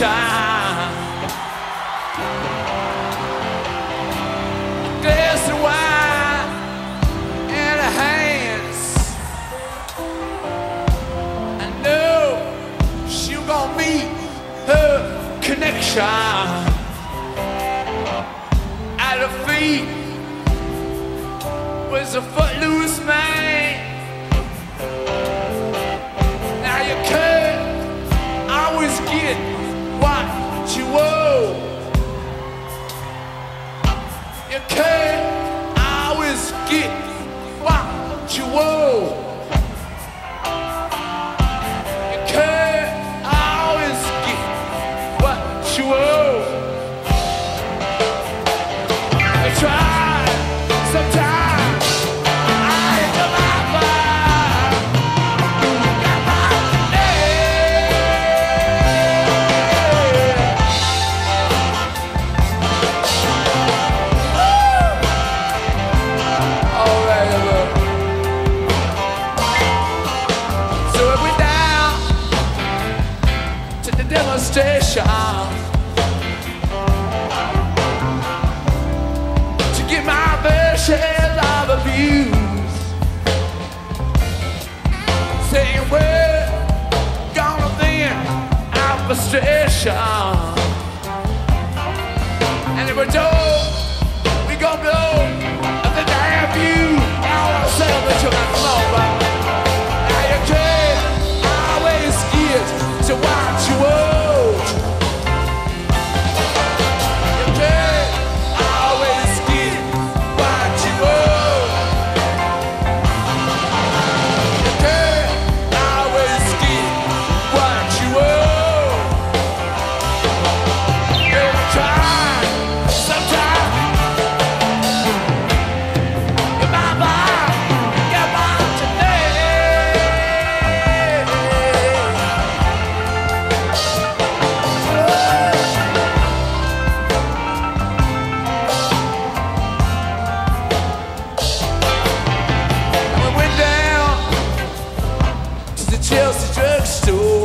reception. Frustration. You.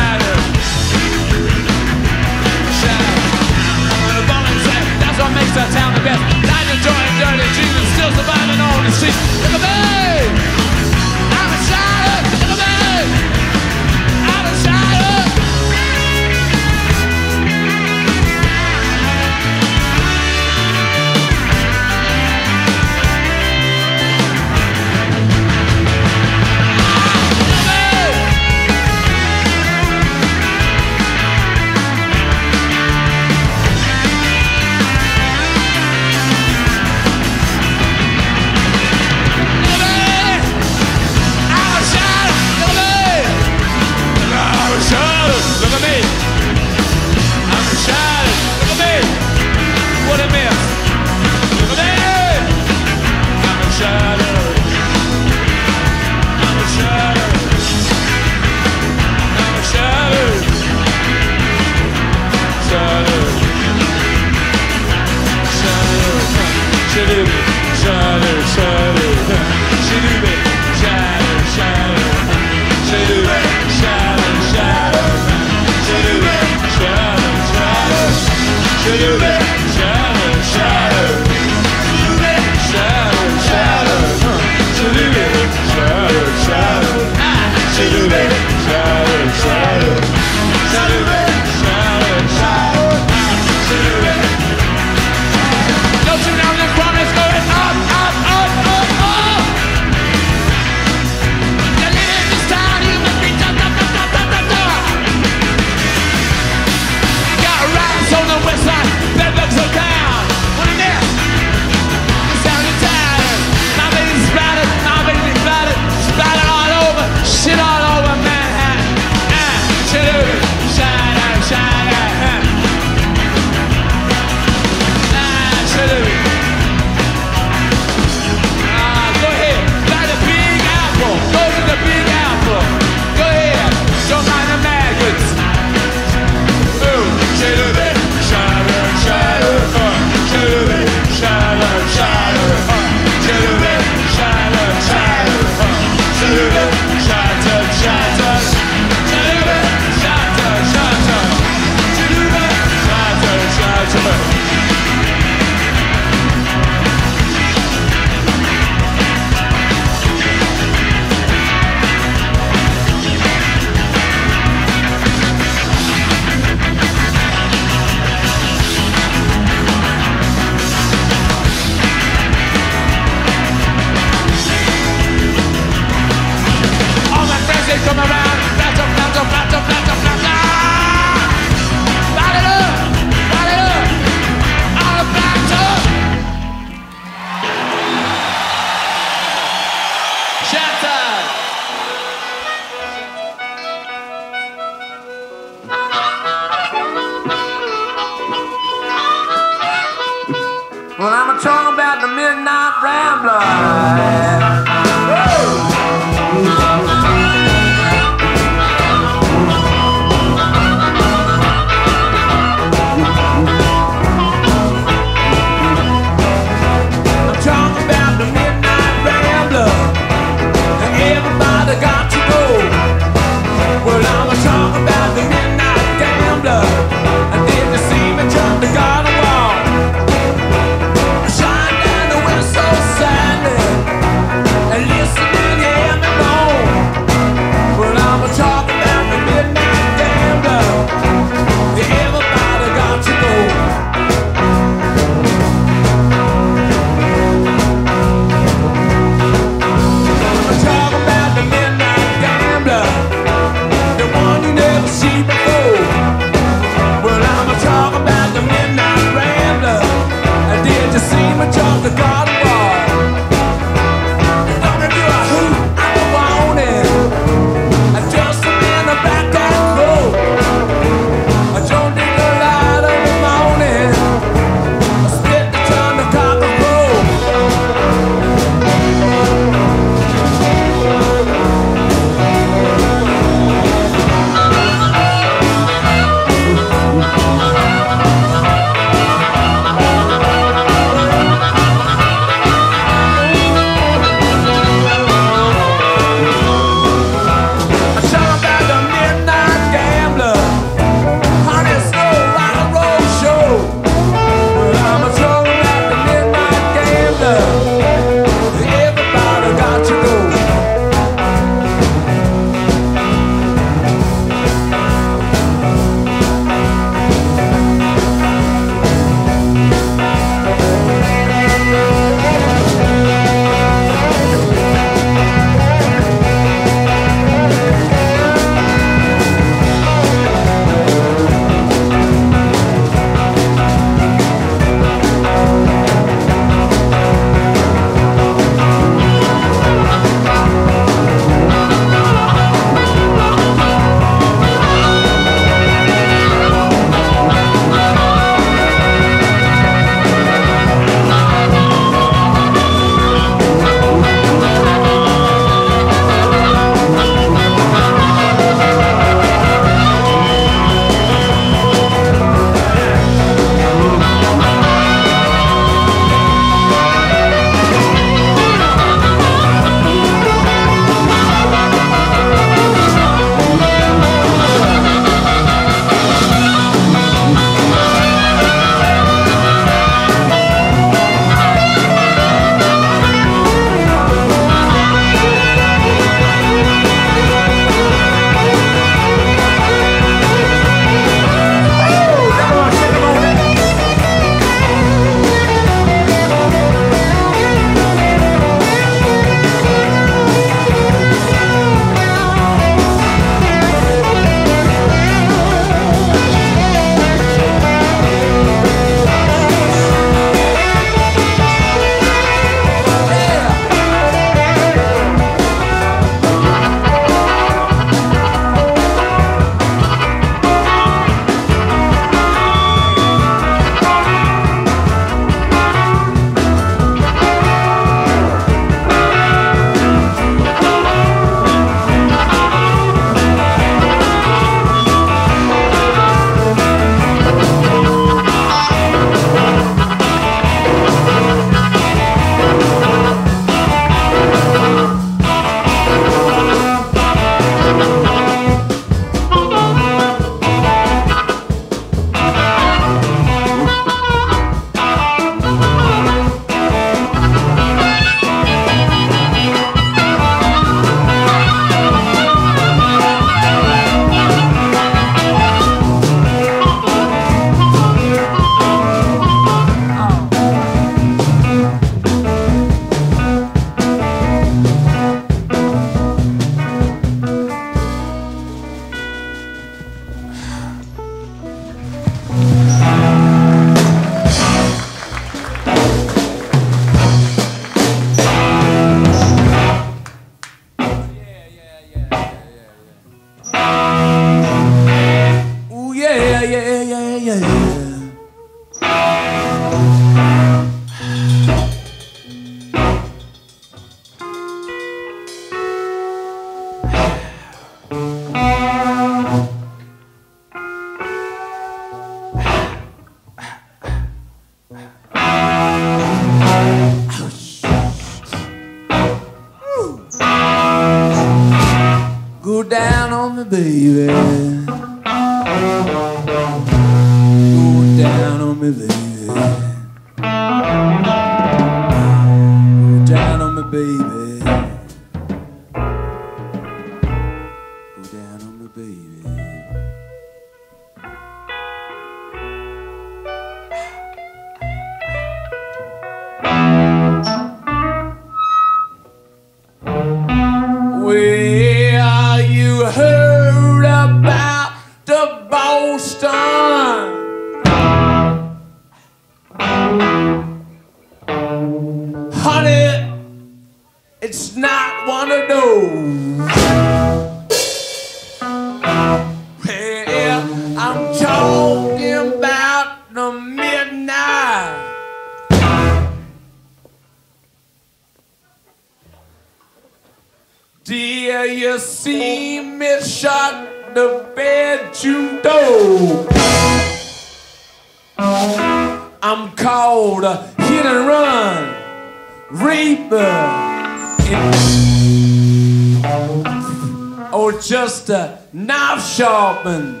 Sharpen,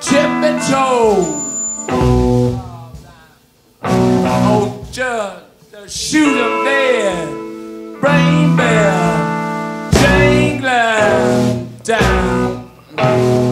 chip and toe. Oh, just Shoot 'em dead. Brain bell. Jangler down.